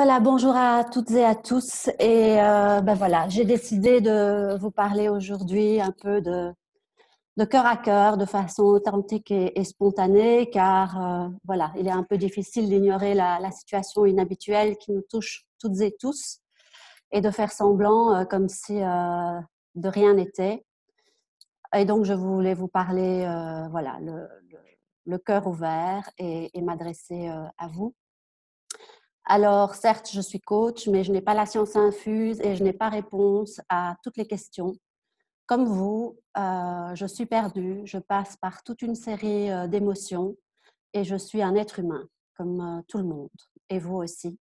Voilà, bonjour à toutes et à tous. Et euh, ben voilà, j'ai décidé de vous parler aujourd'hui un peu de, cœur à cœur, de façon authentique et, spontanée, car euh, voilà, il est un peu difficile d'ignorer la, situation inhabituelle qui nous touche toutes et tous et de faire semblant euh, comme si de rien n'était. Et donc, je voulais vous parler, voilà, le, cœur ouvert et m'adresser à vous. Alors, certes, je suis coach, mais je n'ai pas la science infuse et je n'ai pas réponse à toutes les questions. Comme vous, euh, je suis perdue, je passe par toute une série euh, d'émotions et je suis un être humain, comme euh, tout le monde, et vous aussi.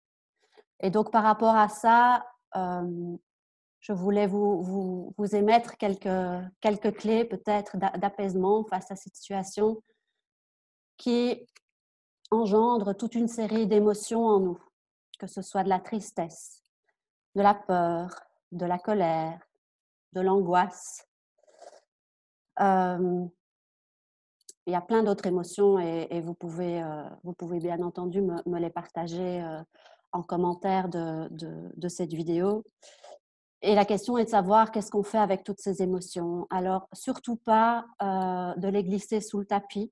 Et donc, par rapport à ça, je voulais vous, émettre quelques clés peut-être d'apaisement face à cette situation qui engendre toute une série d'émotions en nous que ce soit de la tristesse, de la peur, de la colère, de l'angoisse. Euh, il y a plein d'autres émotions et, vous, pouvez, euh, vous pouvez bien entendu me, les partager euh, en commentaire de, cette vidéo. Et la question est de savoir qu'est-ce qu'on fait avec toutes ces émotions. Alors, surtout pas de les glisser sous le tapis,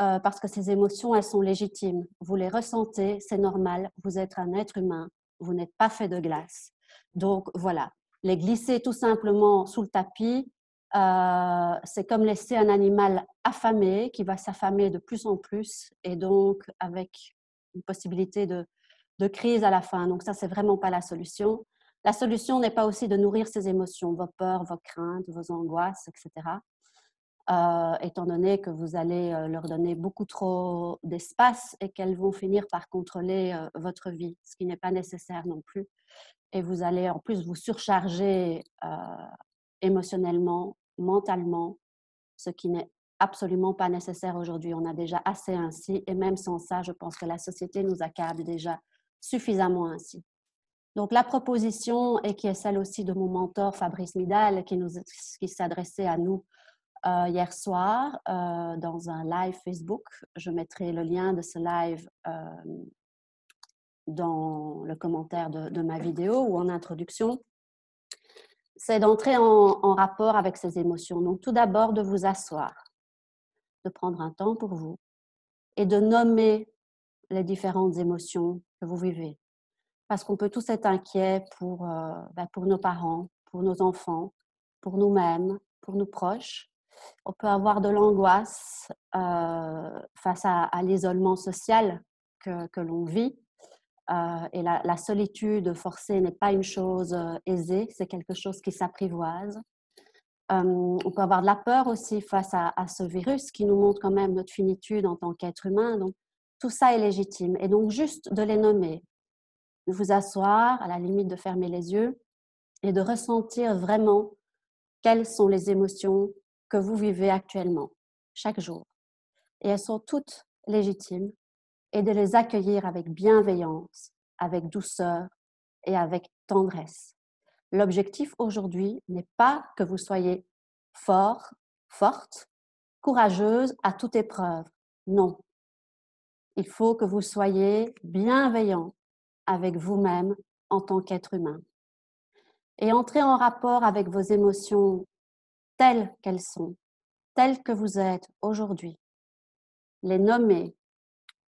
euh, parce que ces émotions, elles sont légitimes. Vous les ressentez, c'est normal. Vous êtes un être humain. Vous n'êtes pas fait de glace. Donc voilà, les glisser tout simplement sous le tapis, euh, c'est comme laisser un animal affamé qui va s'affamer de plus en plus et donc avec une possibilité de, de crise à la fin. Donc ça, c'est vraiment pas la solution. La solution n'est pas aussi de nourrir ces émotions, vos peurs, vos craintes, vos angoisses, etc euh, étant donné que vous allez euh, leur donner beaucoup trop d'espace et qu'elles vont finir par contrôler euh, votre vie, ce qui n'est pas nécessaire non plus. Et vous allez en plus vous surcharger émotionnellement, mentalement, ce qui n'est absolument pas nécessaire aujourd'hui. On a déjà assez ainsi, et même sans ça, je pense que la société nous accable déjà suffisamment ainsi. Donc la proposition, et qui est celle aussi de mon mentor Fabrice Midal, qui, qui s'adressait à nous euh, hier soir euh, dans un live Facebook. Je mettrai le lien de ce live euh, dans le commentaire de, ma vidéo ou en introduction. C'est d'entrer en, rapport avec ces émotions. Donc tout d'abord de vous asseoir, de prendre un temps pour vous et de nommer les différentes émotions que vous vivez. Parce qu'on peut tous être inquiets pour, ben pour nos parents, pour nos enfants, pour nous-mêmes, pour nos proches on peut avoir de l'angoisse euh, face à, l'isolement social que, que l'on vit. Euh, et la, solitude forcée n'est pas une chose euh, aisée, c'est quelque chose qui s'apprivoise. On peut avoir de la peur aussi face à, à, ce virus qui nous montre quand même notre finitude en tant qu'être humain. Donc, tout ça est légitime. Et donc, juste de les nommer, de vous asseoir, à la limite de fermer les yeux et de ressentir vraiment quelles sont les émotions que vous vivez actuellement, chaque jour. Et elles sont toutes légitimes et de les accueillir avec bienveillance, avec douceur et avec tendresse. L'objectif aujourd'hui n'est pas que vous soyez fort, forte, courageuse à toute épreuve. Non. Il faut que vous soyez bienveillant avec vous-même en tant qu'être humain. Et entrer en rapport avec vos émotions telles qu'elles sont, telles que vous êtes aujourd'hui. Les nommer,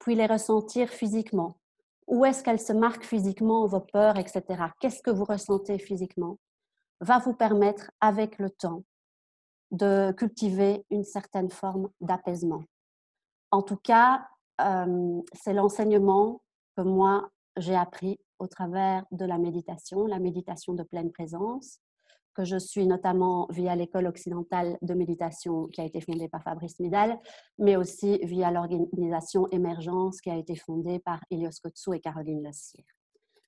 puis les ressentir physiquement. Où est-ce qu'elles se marquent physiquement, vos peurs, etc. Qu'est-ce que vous ressentez physiquement? Va vous permettre, avec le temps, de cultiver une certaine forme d'apaisement. En tout cas, c'est l'enseignement que moi, j'ai appris au travers de la méditation, la méditation de pleine présence, que je suis notamment via l'école occidentale de méditation qui a été fondée par Fabrice Midal, mais aussi via l'organisation Émergence qui a été fondée par Elios Kotsou et Caroline Lessire.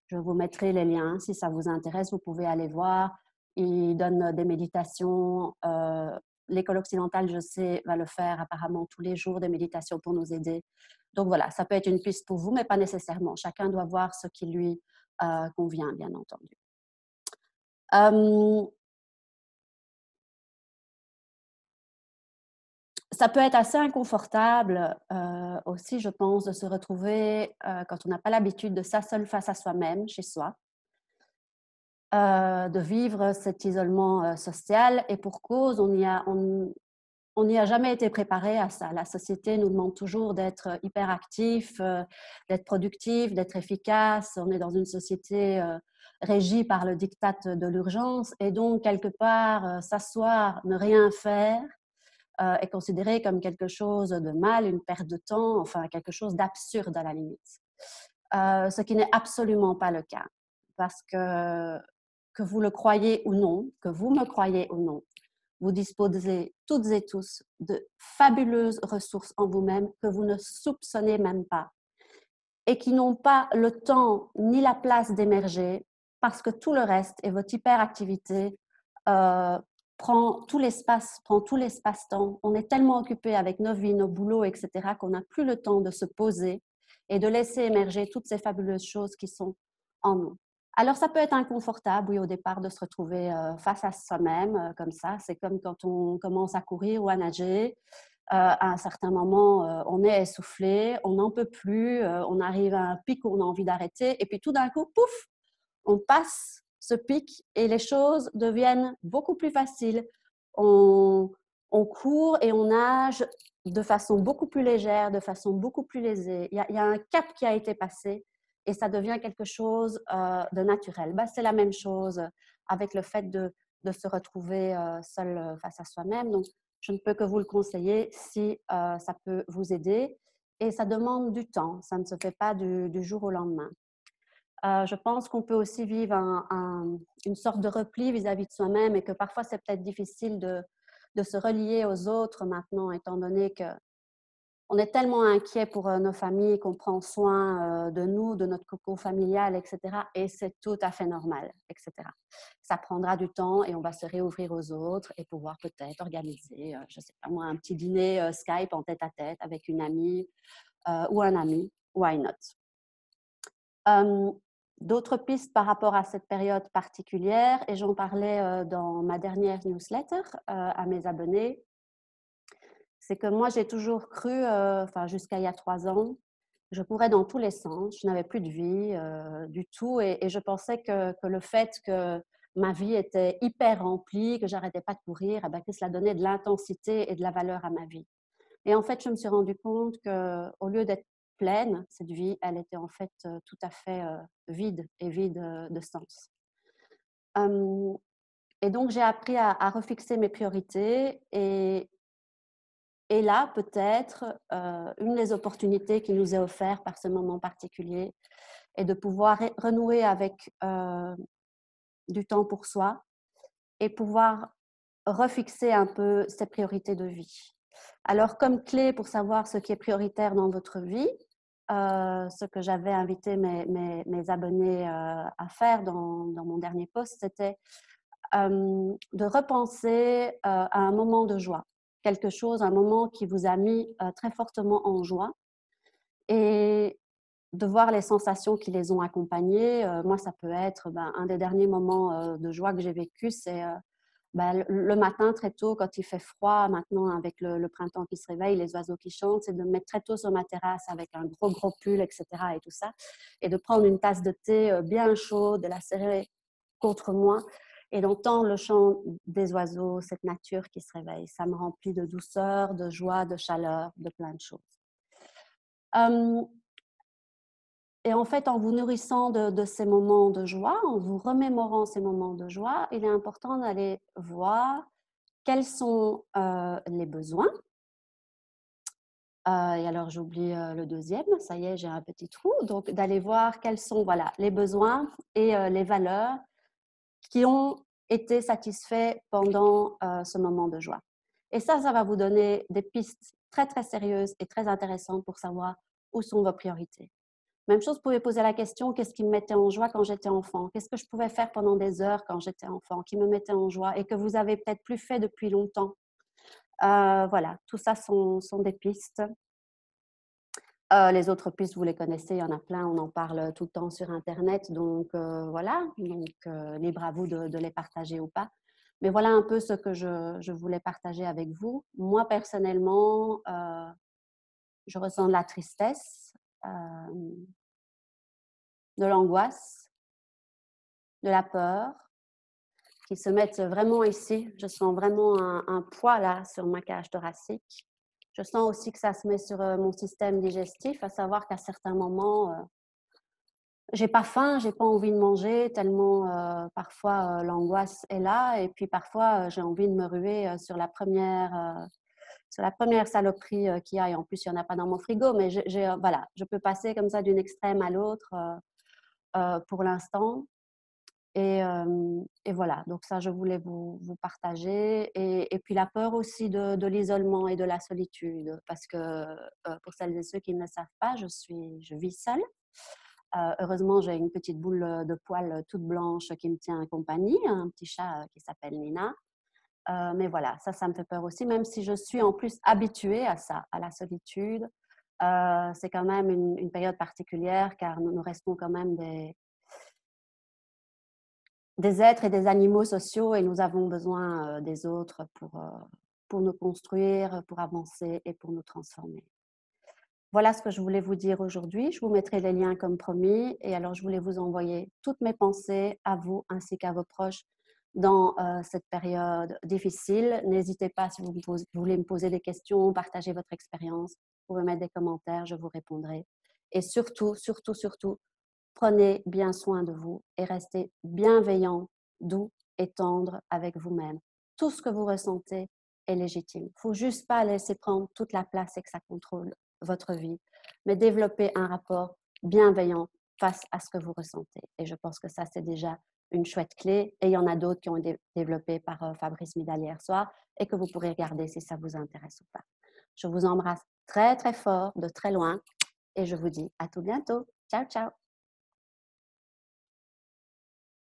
Je vous mettrai les liens si ça vous intéresse, vous pouvez aller voir. Ils donnent des méditations. Euh, l'école occidentale, je sais, va le faire apparemment tous les jours, des méditations pour nous aider. Donc voilà, ça peut être une piste pour vous, mais pas nécessairement. Chacun doit voir ce qui lui euh, convient, bien entendu. Ça peut être assez inconfortable aussi, je pense, de se retrouver quand on n'a pas l'habitude de ça seul face à soi-même, chez soi, de vivre cet isolement social. Et pour cause, on n'y a, on n'y a jamais été préparé à ça. La société nous demande toujours d'être hyper actif, d'être productif, d'être efficace. On est dans une société régie par le diktat de l'urgence et donc quelque part s'asseoir, ne rien faire est considéré comme quelque chose de mal, une perte de temps, enfin quelque chose d'absurde à la limite. ce qui n'est absolument pas le cas parce que que vous le croyez ou non, que vous me croyez ou non, vous disposez toutes et tous de fabuleuses ressources en vous-même que vous ne soupçonnez même pas et qui n'ont pas le temps ni la place d'émerger parce que tout le reste et votre hyperactivité euh, prend tout l'espace, prend tout l'espace-temps. On est tellement occupé avec nos vies, nos boulots, etc., qu'on n'a plus le temps de se poser et de laisser émerger toutes ces fabuleuses choses qui sont en nous. Alors, ça peut être inconfortable, oui, au départ, de se retrouver euh, face à soi-même euh, comme ça. C'est comme quand on commence à courir ou à nager. À un certain moment, on est essoufflé, on n'en peut plus, on arrive à un pic où on a envie d'arrêter, et puis tout d'un coup, pouf, on passe ce pic et les choses deviennent beaucoup plus faciles. On, court et on nage de façon beaucoup plus légère, de façon beaucoup plus lésée. Il y, a, un cap qui a été passé et ça devient quelque chose euh, de naturel. Bah, c'est la même chose avec le fait de, se retrouver euh, seul euh, face à soi-même. Donc, je ne peux que vous le conseiller si ça peut vous aider. Et ça demande du temps, ça ne se fait pas du jour au lendemain. Je pense qu'on peut aussi vivre une sorte de repli vis-à-vis de soi-même et que parfois c'est peut-être difficile de, se relier aux autres maintenant, étant donné que on est tellement inquiet pour euh, nos familles qu'on prend soin euh, de nous, de notre coco familial, etc. Et c'est tout à fait normal, etc. Ça prendra du temps et on va se réouvrir aux autres et pouvoir peut-être organiser, euh, je sais pas moi, un petit dîner Skype en tête à tête avec une amie ou un ami. Why not? D'autres pistes par rapport à cette période particulière, et j'en parlais dans ma dernière newsletter à mes abonnés, c'est que moi, j'ai toujours cru, euh, enfin jusqu'à il y a trois ans, je courais dans tous les sens, je n'avais plus de vie euh, du tout et, je pensais que, le fait que ma vie était hyper remplie, que j'arrêtais pas de courir, eh ben, que cela donnait de l'intensité et de la valeur à ma vie. Et en fait, je me suis rendu compte que au lieu d'être pleine, cette vie, elle était en fait euh, tout à fait vide et vide de sens. Et donc, j'ai appris à, refixer mes priorités et, et là, peut-être, euh, une des opportunités qui nous est offerte par ce moment particulier est de pouvoir renouer avec euh, du temps pour soi et pouvoir refixer un peu ses priorités de vie. Alors, comme clé pour savoir ce qui est prioritaire dans votre vie, euh, ce que j'avais invité mes, abonnés à faire dans, mon dernier post, c'était de repenser à un moment de joie quelque chose, un moment qui vous a mis euh, très fortement en joie et de voir les sensations qui les ont accompagnés. Euh, moi, ça peut être ben, un des derniers moments euh, de joie que j'ai vécu, c'est ben, le matin très tôt, quand il fait froid, maintenant avec le, printemps qui se réveille, les oiseaux qui chantent, c'est de me mettre très tôt sur ma terrasse avec un gros gros pull, etc. et tout ça, et de prendre une tasse de thé bien chaude, de la serrer contre moi et d'entendre le chant des oiseaux, cette nature qui se réveille. Ça me remplit de douceur, de joie, de chaleur, de plein de choses. Et en fait, en vous nourrissant de, ces moments de joie, en vous remémorant ces moments de joie, il est important d'aller voir quels sont euh, les besoins. Euh, et alors, j'oublie euh, le deuxième, ça y est, j'ai un petit trou. Donc, d'aller voir quels sont voilà, les besoins et les valeurs qui ont été satisfaits pendant ce moment de joie. Et ça, ça va vous donner des pistes très, très sérieuses et très intéressantes pour savoir où sont vos priorités. Même chose, vous pouvez poser la question, qu'est-ce qui me mettait en joie quand j'étais enfant? Qu'est-ce que je pouvais faire pendant des heures quand j'étais enfant qui me mettait en joie et que vous avez peut-être plus fait depuis longtemps? Euh, Voilà, tout ça sont, des pistes euh, les autres pistes, vous les connaissez, il y en a plein, on en parle tout le temps sur Internet. Donc euh, voilà, donc libre à vous de, les partager ou pas. Mais voilà un peu ce que je, voulais partager avec vous. Moi, personnellement, je ressens de la tristesse, de l'angoisse, de la peur qui se mettent vraiment ici. Je sens vraiment un, poids là sur ma cage thoracique. Je sens aussi que ça se met sur euh, mon système digestif, à savoir qu'à certains moments, j'ai pas faim, j'ai pas envie de manger tellement euh, parfois euh, l'angoisse est là et puis parfois euh, j'ai envie de me ruer sur la première sur la première saloperie qu'il y a et en plus il y en a pas dans mon frigo mais j'ai voilà je peux passer comme ça d'une extrême à l'autre pour l'instant. Et, voilà donc ça je voulais vous, partager. Et, puis la peur aussi de, l'isolement et de la solitude parce que pour celles et ceux qui ne le savent pas je suis je vis seule. Euh, heureusement, j'ai une petite boule euh, de poils euh, toute blanche qui me tient en compagnie, un petit chat qui s'appelle Nina. Mais voilà, ça, ça me fait peur aussi, même si je suis en plus habituée à ça, à la solitude. c'est quand même une, période particulière car nous, restons quand même des, des êtres et des animaux sociaux et nous avons besoin des autres pour, pour nous construire, pour avancer et pour nous transformer. Voilà ce que je voulais vous dire aujourd'hui. Je vous mettrai les liens comme promis. Et alors, je voulais vous envoyer toutes mes pensées à vous ainsi qu'à vos proches dans euh, cette période difficile. N'hésitez pas, si vous, voulez me poser des questions, partager votre expérience, vous pouvez mettre des commentaires, je vous répondrai. Et surtout, surtout, surtout, prenez bien soin de vous et restez bienveillant, doux et tendre avec vous-même. Tout ce que vous ressentez est légitime. Il ne faut juste pas laisser prendre toute la place et que ça contrôle votre vie, mais développer un rapport bienveillant face à ce que vous ressentez. Et je pense que ça, c'est déjà une chouette clé. Et il y en a d'autres qui ont été développées par euh, Fabrice Midal hier soir et que vous pourrez regarder si ça vous intéresse ou pas. Je vous embrasse très, très fort de très loin et je vous dis à tout bientôt. Ciao, ciao.